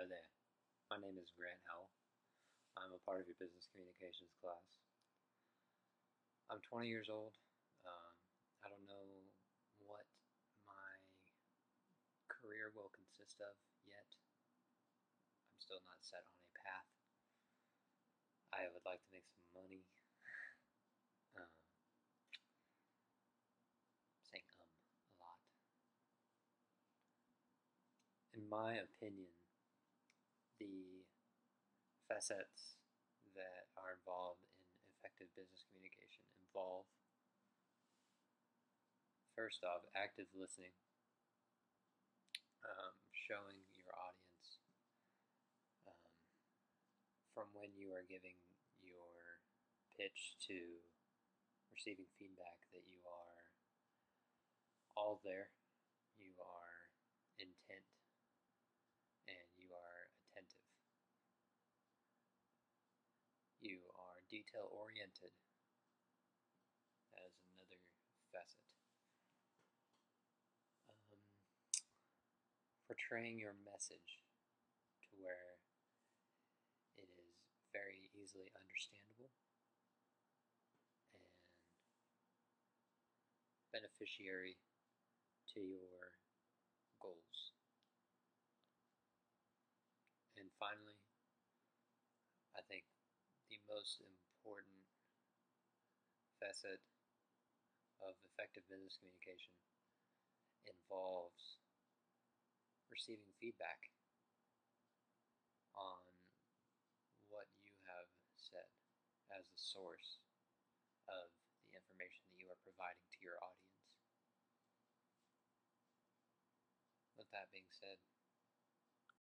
Hello there. My name is Grant Howell. I'm a part of your business communications class. I'm 20 years old. Um, I don't know what my career will consist of yet. I'm still not set on a path. I would like to make some money. Um, saying um a lot. In my opinion, the facets that are involved in effective business communication involve first off active listening um, showing your audience um, from when you are giving your pitch to receiving feedback that you are all there, you are intent, and you are attentive. You are detail oriented as another facet. Um, portraying your message to where it is very easily understandable and beneficiary to your goals. And finally, I think most important facet of effective business communication involves receiving feedback on what you have said as the source of the information that you are providing to your audience. With that being said,